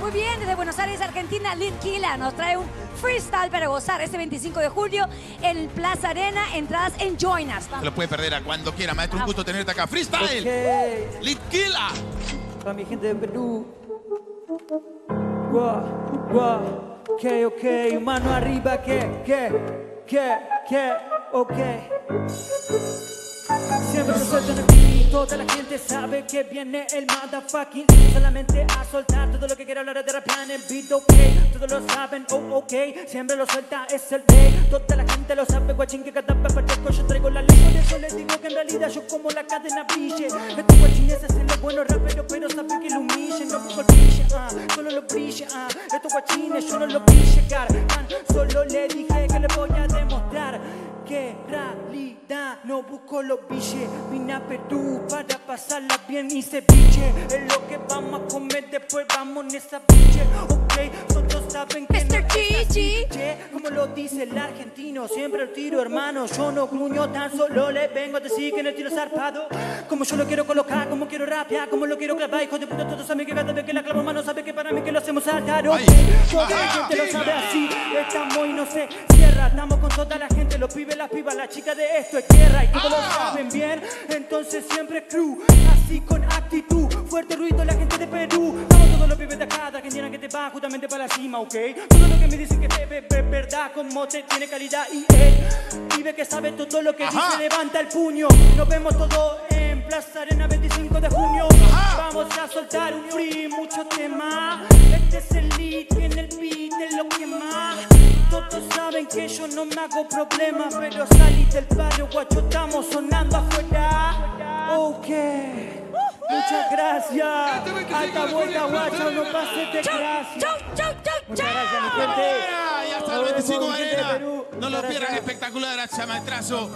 Muy bien, desde Buenos Aires, Argentina, Litquila nos trae un freestyle para gozar este 25 de julio en Plaza Arena. Entradas en Join Us. Se lo puede perder a cuando quiera, maestro. Un gusto tenerte acá. Freestyle. Ok, Litquila. para mi gente de Perú. Guau, guau, ok, ok, mano arriba, que, que, que, que, ok. En el toda la gente sabe que viene el motherfucking Solamente a soltar todo lo que quiera hablar de rapear en beat, ok. Todos lo saben, oh, ok, siempre lo suelta, es el day Toda la gente lo sabe, guachín, que cada parezco Yo traigo la ley, por eso les digo que en realidad yo como la cadena brille. Estos guachines hacen los buenos raperos, pero saben que lo humillen. No busco el ah, solo lo brille, ah. Estos guachines yo no lo vi llegar, Solo le dije que le voy a demostrar que en no busco los billetes Vine a Perú para pasarla bien y ceviche. Es lo que vamos a comer, después vamos en esa biche. Ok, saben que no Mr. Gigi. che, Como lo dice el argentino, siempre el tiro hermano. Yo no gruño, tan solo le vengo a decir que en el tiro zarpado. Como yo lo quiero colocar, como quiero rapear, como lo quiero clavar Hijo de puta, todos saben que cada vez que la clavo mano sabe que para mí que lo hacemos saltar toda la gente lo sabe así. Estamos y no se cierra, estamos con toda la gente Los pibes, las pibas, la chica de esto es tierra. Y todos lo saben bien, entonces siempre crew Así con actitud, fuerte ruido la gente de Perú va justamente para la cima, ok Todo lo que me dicen que ve, ve verdad, como te tiene calidad Y eh, pibe que sabe todo lo que Ajá. dice, levanta el puño. Nos vemos todos en Plaza Arena 25 de junio. Vamos a soltar un free, mucho tema. Este es el lead, tiene el beat, es lo que más. Todos saben que yo no me hago problemas Pero salí del barrio, guacho, estamos sonando afuera Muchas gracias Alta vuelta, guacho, no pases de gracia chau, chau, chau, Muchas chau. gracias, mi gente Y hasta el Nos vemos, 25 de arena. No lo pierdan, espectacular, gracias, maestrazo.